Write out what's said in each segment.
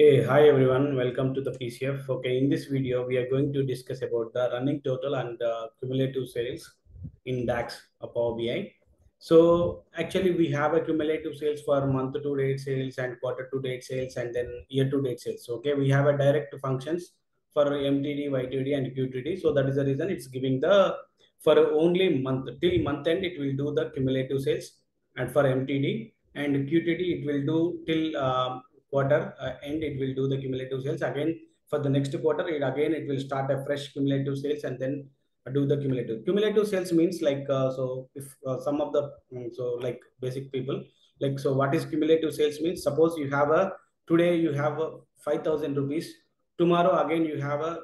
Hey, hi everyone. Welcome to the PCF. Okay, in this video, we are going to discuss about the running total and uh, cumulative sales in DAX of Power BI. So actually, we have a cumulative sales for month to date sales and quarter to date sales and then year to date sales. Okay, we have a direct functions for MTD, YTD, and QTD. So that is the reason it's giving the for only month till month end it will do the cumulative sales and for MTD and QTD it will do till um, quarter uh, end it will do the cumulative sales. Again for the next quarter it again it will start a fresh cumulative sales and then do the cumulative. Cumulative sales means like uh, so if uh, some of the mm, so like basic people like so what is cumulative sales means? Suppose you have a today you have a 5000 rupees tomorrow again you have a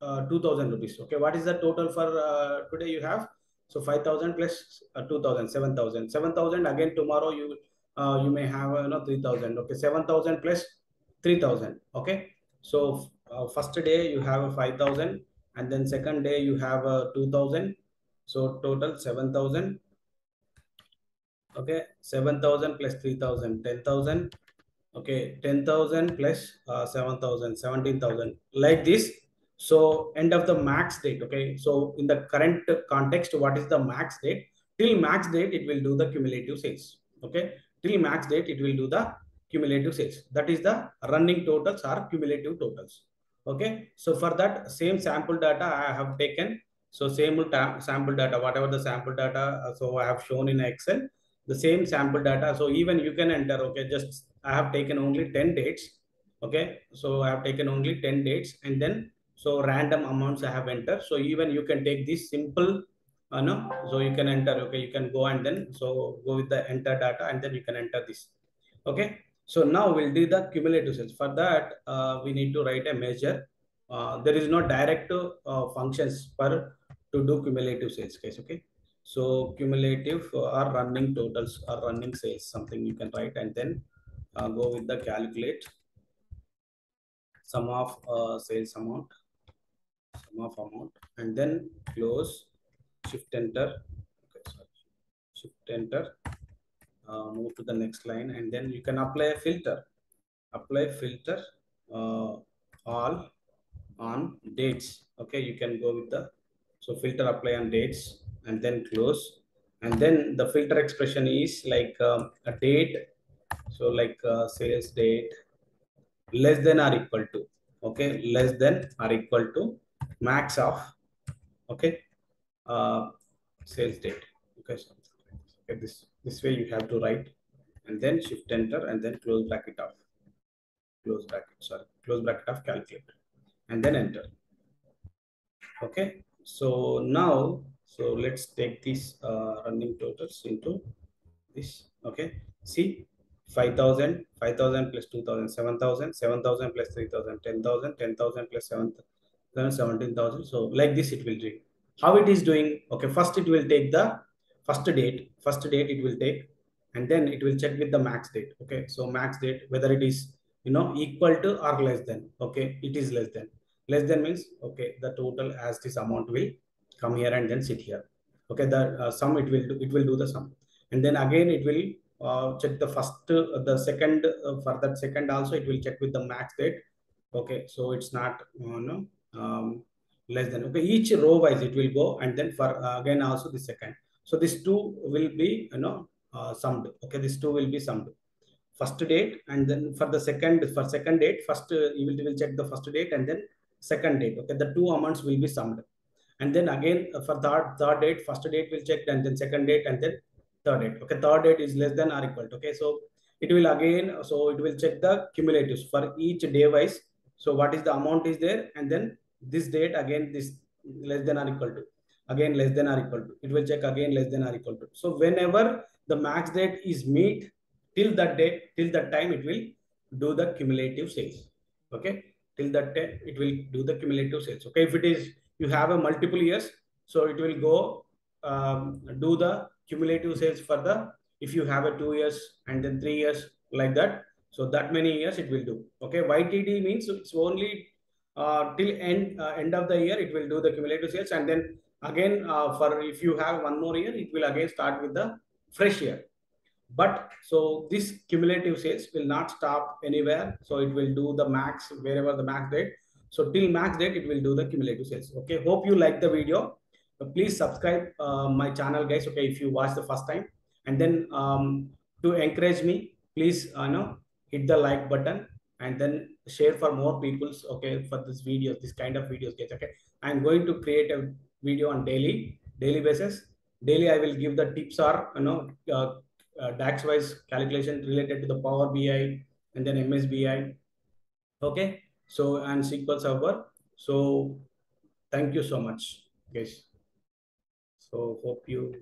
uh, 2000 rupees. Okay what is the total for uh, today you have? So 5000 plus uh, 2000 7000 7000 again tomorrow you uh, you may have uh, know 3000 okay 7000 plus 3000 okay? So uh, first day you have a 5000 and then second day you have a 2000 so total 7000 okay? 7000 plus 3000 10000 okay? 10000 plus uh, 7000 17000 like this. So end of the max date okay? So in the current context what is the max date? Till max date it will do the cumulative sales okay till max date it will do the cumulative sales. That is the running totals or cumulative totals. Okay? So for that same sample data i have taken so same sample data whatever the sample data uh, so i have shown in excel the same sample data. So even you can enter okay just i have taken only 10 dates okay? So i have taken only 10 dates and then so random amounts i have entered. So even you can take this simple uh, no? So you can enter. Okay you can go and then so go with the enter data and then you can enter this. Okay? So now we'll do the cumulative sales for that uh, we need to write a measure. Uh, there is no direct uh, functions for to do cumulative sales case okay? So cumulative or running totals or running sales something you can write and then uh, go with the calculate. Sum of uh, sales amount sum of amount and then close shift enter. Okay sorry. Shift enter. Uh, move to the next line. And then you can apply a filter. Apply filter uh, all on dates. Okay you can go with the so filter apply on dates and then close. And then the filter expression is like um, a date. So like uh, sales date less than or equal to okay less than or equal to max of okay uh, sales date. Okay okay, this this way you have to write and then shift enter and then close bracket off close bracket sorry close bracket of calculate and then enter. Okay so now so let's take these uh, running totals into this okay. See 5000 5000 plus 2000 7000 7000 plus 3000 10000 10000 plus 7000 17000 so like this it will do how it is doing. Okay first it will take the first date. First date it will take and then it will check with the max date. Okay so max date whether it is you know equal to or less than. Okay it is less than. Less than means okay the total as this amount will come here and then sit here. Okay the uh, sum it will do it will do the sum. And then again it will uh, check the first uh, the second uh, for that second also it will check with the max date. Okay so it's not uh, no um, less than. Okay each row wise it will go and then for uh, again also the second. So this two will be you know uh, summed. Okay this two will be summed. First date and then for the second for second date first uh, you will, will check the first date and then second date. Okay the two amounts will be summed. And then again uh, for third third date first date will check and then second date and then third date. Okay third date is less than or equal to okay so it will again so it will check the cumulatives for each day wise. So what is the amount is there and then this date again this less than or equal to again less than or equal to it will check again less than or equal to. So whenever the max date is meet till that date till that time it will do the cumulative sales. Okay? Till that time it will do the cumulative sales. Okay? If it is you have a multiple years so it will go um, do the cumulative sales for the if you have a two years and then three years like that so that many years it will do. Okay? Ytd means it's only till end uh, end of the year it will do the cumulative sales. And then again uh, for if you have one more year it will again start with the fresh year. But so this cumulative sales will not stop anywhere. So it will do the max wherever the max date. So till max date it will do the cumulative sales. Okay. Hope you like the video. Uh, please subscribe uh, my channel guys. Okay. If you watch the first time. And then um, to encourage me please uh, know hit the like button. And then share for more people's okay for this video this kind of videos guys okay. I'm going to create a video on daily daily basis. Daily i will give the tips or you know uh, uh, dax wise calculation related to the power bi and then msbi okay? So and sql server. So thank you so much guys. So hope you